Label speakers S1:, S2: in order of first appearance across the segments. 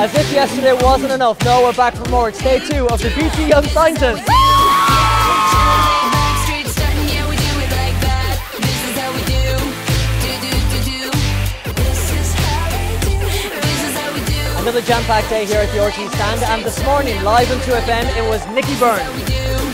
S1: As if yesterday wasn't enough, no, we're back for more. It's day two of the BT Young Scientists. Another jam-packed day here at the RTÉ stand, and this morning, live on 2FM, it was Nicky Byrne.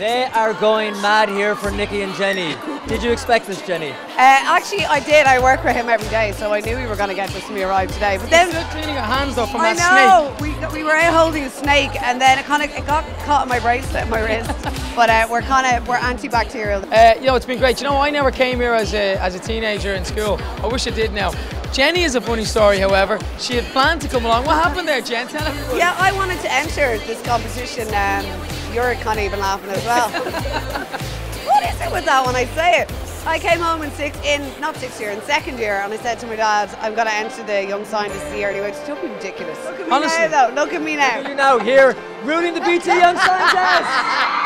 S1: They are going mad here for Nicky and Jenny. Did you expect this, Jenny?
S2: Uh, actually, I did. I work for him every day, so I knew we were going to get this when we arrived today. But then,
S3: Still cleaning your hands though from
S2: I
S3: that snake.
S2: know we, we were out holding a snake, and then it kind of it got caught in my bracelet, my wrist. but uh, we're kind of we're antibacterial.
S3: Uh, you know, it's been great. You know, I never came here as a, as a teenager in school. I wish I did now. Jenny is a funny story, however. She had planned to come along. What happened there, Jen? Tell everybody.
S2: Yeah, I wanted to enter this competition. Um, you're kind of even laughing as well. what is it with that when I say it? I came home in six, in not sixth year, in second year, and I said to my dad, "I'm going to enter the Young Scientists the early wage." Don't ridiculous. Look at me
S3: Honestly.
S2: now, though. Look at me now.
S1: You know, here, ruining the BT Young Scientists.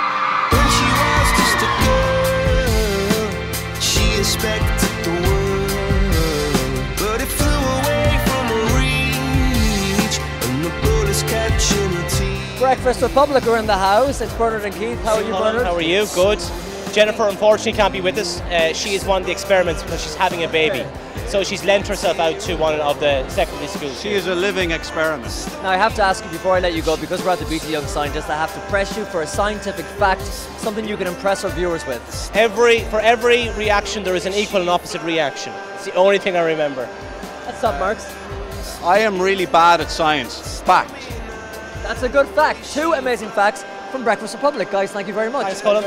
S1: Breakfast Republic are in the house. It's Bernard and Keith. How are you, Bernard?
S4: How are you? Good. Jennifer unfortunately can't be with us. Uh, she is one of the experiments because she's having a baby. So she's lent herself out to one of the secondary schools.
S5: She is a living experiment.
S1: Now, I have to ask you before I let you go, because we're at the BT Young Scientist, I have to press you for a scientific fact, something you can impress our viewers with.
S4: Every for every reaction there is an equal and opposite reaction. It's the only thing I remember.
S1: That's not Marks.
S5: I am really bad at science. Fact.
S1: That's a good fact. Two amazing facts from Breakfast Republic, guys. Thank you very much.
S4: Thanks, Colm.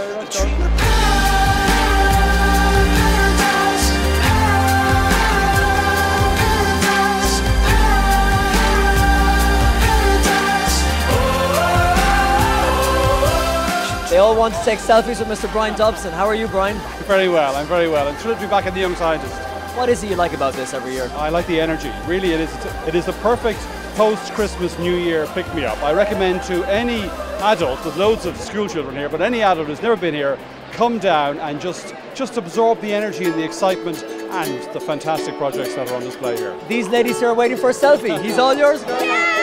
S1: They all want to take selfies with Mr. Brian Dobson. How are you, Brian?
S5: Very well, I'm very well. I'm thrilled to be back at the Young Scientist.
S1: What is it you like about this every year?
S5: I like the energy. Really, it is, it is the perfect post-Christmas New Year pick-me-up. I recommend to any adult, there's loads of school children here, but any adult who's never been here, come down and just, just absorb the energy and the excitement and the fantastic projects that are on display here.
S1: These ladies here are waiting for a selfie. He's all yours.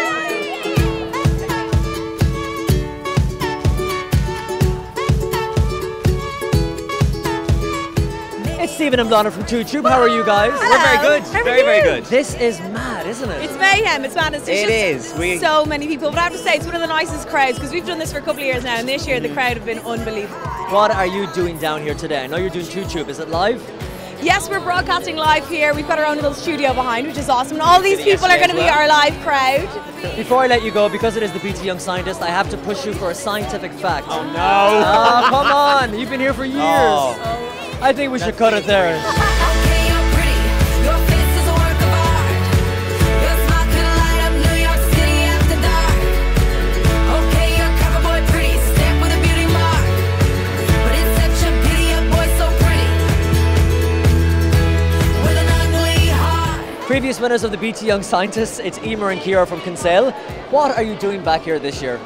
S1: It's Stephen and Donna from Two Tube. How are you guys?
S6: We're very good. Very, very good.
S1: This is mad, isn't it?
S6: It's mayhem. Um, it's madness. There's It just is. We- so many people. But I have to say, it's one of the nicest crowds because we've done this for a couple of years now, and this year the crowd have been unbelievable.
S1: What are you doing down here today? I know you're doing Two Tube. Is it live?
S6: Yes, we're broadcasting live here. We've got our own little studio behind, which is awesome. And all these
S4: Getting
S6: people are going to
S4: yesterday
S6: be our live crowd.
S1: Before I let you go, because it is the BT Young Scientist, I have to push you for a scientific fact.
S4: Oh no!
S1: Oh, come on! You've been here for years.
S4: Oh.
S1: I think we should cut it there. Previous winners of the BT Young Scientists, it's Emer and Ciara from Kinsale. What are you doing back here this year?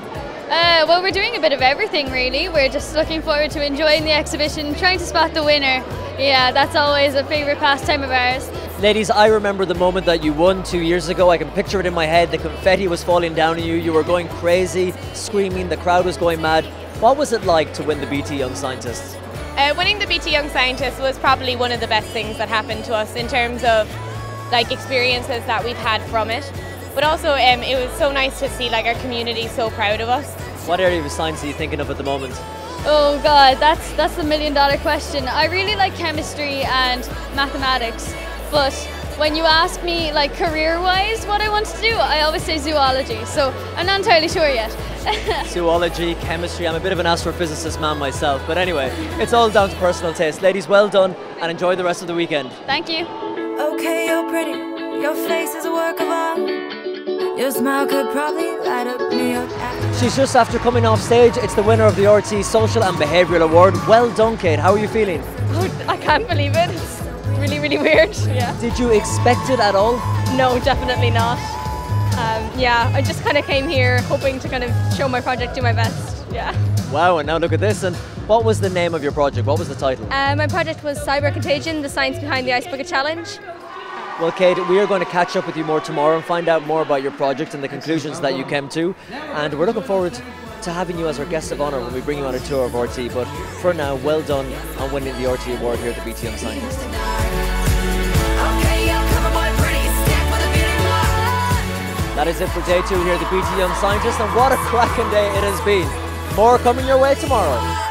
S7: Uh, well, we're doing a bit of everything really. We're just looking forward to enjoying the exhibition, trying to spot the winner. Yeah, that's always a favourite pastime of ours.
S1: Ladies, I remember the moment that you won two years ago. I can picture it in my head. The confetti was falling down on you. You were going crazy, screaming. The crowd was going mad. What was it like to win the BT Young Scientists?
S8: Uh, winning the BT Young Scientist was probably one of the best things that happened to us in terms of like experiences that we've had from it. But also, um, it was so nice to see like our community so proud of us.
S1: What area of science are you thinking of at the moment?
S7: Oh God, that's that's the million dollar question. I really like chemistry and mathematics, but when you ask me like career-wise what I want to do, I always say zoology. So I'm not entirely sure yet.
S1: Zoology, chemistry. I'm a bit of an astrophysicist man myself. But anyway, it's all down to personal taste. Ladies, well done and enjoy the rest of the weekend.
S7: Thank you.
S9: Okay, you're pretty. Your face is a work of art. Your smile could probably light up New York.
S1: She's just after coming off stage. It's the winner of the RTÉ Social and Behavioural Award. Well done, Kate. How are you feeling?
S8: Oh, I can't believe it. It's really, really weird. Yeah.
S1: Did you expect it at all?
S8: No, definitely not.
S10: Um, yeah, I just kind of came here hoping to kind of show my project, do my best. Yeah.
S1: Wow, and now look at this. And what was the name of your project? What was the title?
S10: Uh, my project was Cyber Contagion, the science behind the Ice Bucket Challenge.
S1: Well, Kate, we are going to catch up with you more tomorrow and find out more about your project and the conclusions that you came to. And we're looking forward to having you as our guest of honour when we bring you on a tour of RTÉ. But for now, well done on winning the RTÉ award here at the BT Young Scientist. That is it for day two here at the BT Young Scientist, and what a cracking day it has been. More coming your way tomorrow.